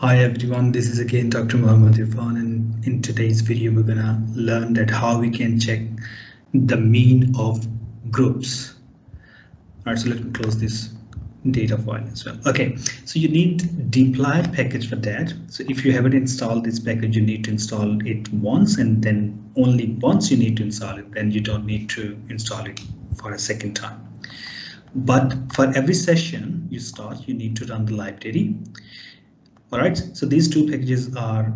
Hi everyone, this is again Dr. Muhammad Irfan and in today's video we're gonna learn that how we can check the mean of groups. Alright, so let me close this data file as well. Okay, so you need dplyr package for that. So if you haven't installed this package, you need to install it once and then only once you need to install it, then you don't need to install it for a second time. But for every session you start, you need to run the library all right, so these two packages are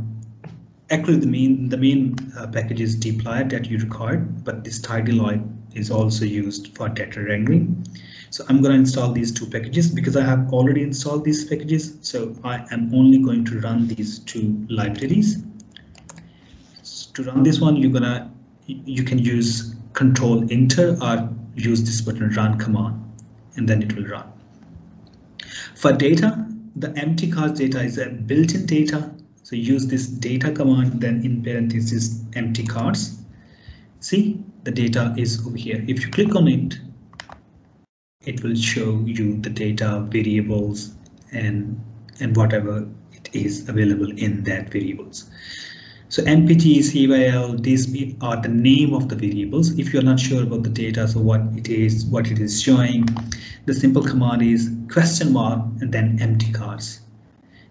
actually the main the main uh, package is dplyr that you required, but this tidyloid is also used for data wrangling. So I'm going to install these two packages because I have already installed these packages. So I am only going to run these two libraries. So to run this one, you're gonna you can use control enter or use this button run command and then it will run. For data, the mtcars data is a built-in data. So use this data command, then in parentheses mtcars. See, the data is over here. If you click on it, it will show you the data variables and and whatever it is available in that variables. So MPG, CYL, these are the name of the variables. If you're not sure about the data, so what it is, what it is showing, the simple command is question mark and then mtcars.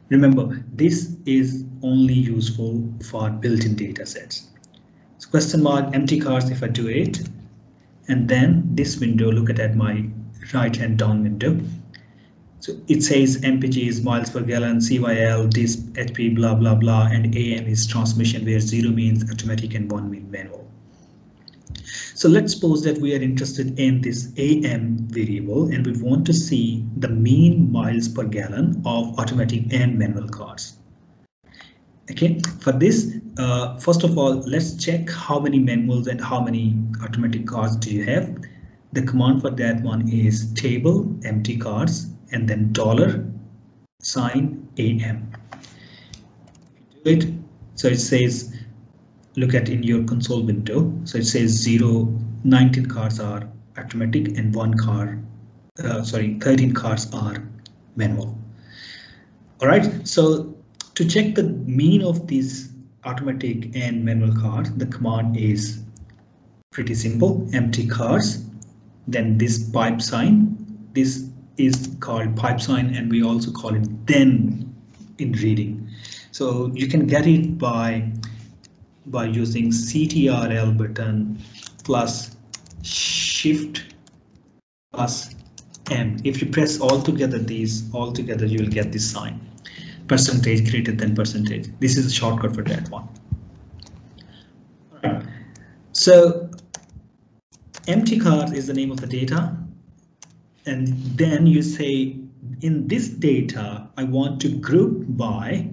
Remember, this is only useful for built-in data sets. So question mark mtcars if I do it, and then this window, look at that my right hand down window. So it says MPG is miles per gallon, CYL, this HP, blah, blah, blah, and AM is transmission where zero means automatic and one means manual. So let's suppose that we are interested in this AM variable and we want to see the mean miles per gallon of automatic and manual cars. Okay, for this, uh, first of all, let's check how many manuals and how many automatic cars do you have. The command for that one is table mtcars and then dollar sign AM. Do it. So it says, look at in your console window. So it says 0, 19 cars are automatic and one car, uh, sorry, 13 cars are manual. All right, so to check the mean of these automatic and manual cars, the command is pretty simple, mtcars, then this pipe sign, this is called pipe sign and we also call it then in reading. So you can get it by by using CTRL button plus shift plus M. If you press all together these all together you will get this sign percentage greater than percentage. This is a shortcut for that one. So empty card is the name of the data and then you say in this data I want to group by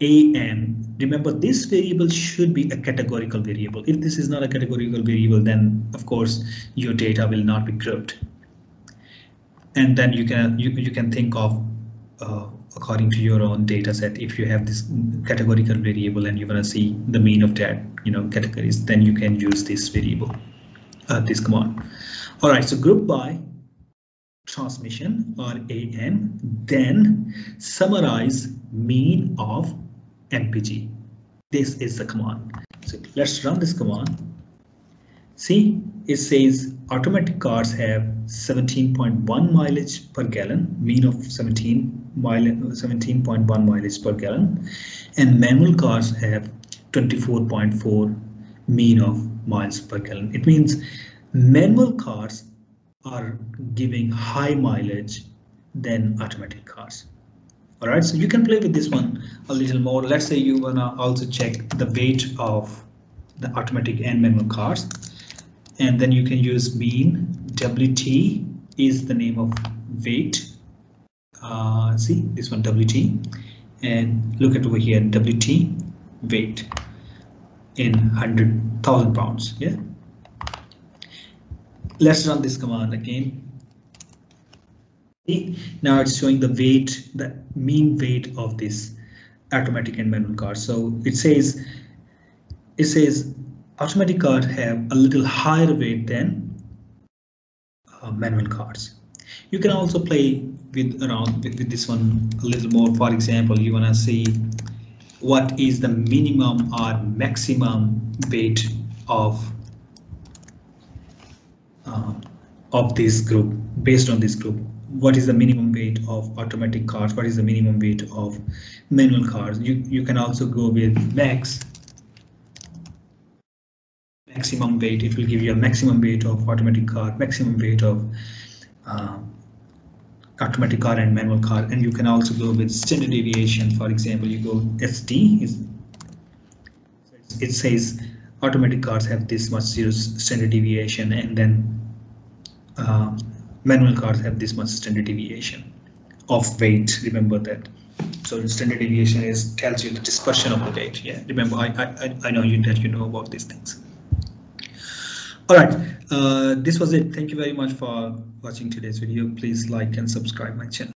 AM. Remember this variable should be a categorical variable. If this is not a categorical variable then of course your data will not be grouped. And then you can you, you can think of uh, according to your own data set if you have this categorical variable and you want to see the mean of that you know categories then you can use this variable uh, this command all right so group by transmission or AM, then summarize mean of MPG. This is the command. So let's run this command. See, it says automatic cars have 17.1 mileage per gallon, mean of 17 mile, 17.1 mileage per gallon, and manual cars have 24.4 mean of miles per gallon. It means manual cars are giving high mileage than automatic cars. All right, so you can play with this one a little more. Let's say you wanna also check the weight of the automatic and manual cars, and then you can use mean. WT is the name of weight. Uh, see this one WT, and look at over here WT weight in hundred thousand pounds. Yeah, let's run this command again. Now it's showing the weight, the mean weight of this automatic and manual car. So it says it says automatic cars have a little higher weight than uh, manual cars. You can also play with around with, with this one a little more. For example, you wanna see what is the minimum or maximum weight of uh, of this group based on this group what is the minimum weight of automatic cars? What is the minimum weight of manual cars? You you can also go with max maximum weight. It will give you a maximum weight of automatic car maximum weight of uh, automatic car and manual car. And you can also go with standard deviation. For example you go SD is it says automatic cars have this much zero standard deviation and then uh, manual cars have this much standard deviation of weight remember that. So standard deviation is tells you the dispersion of the weight yeah. Remember I I, I know you that you know about these things. All right uh, this was it. Thank you very much for watching today's video. Please like and subscribe my channel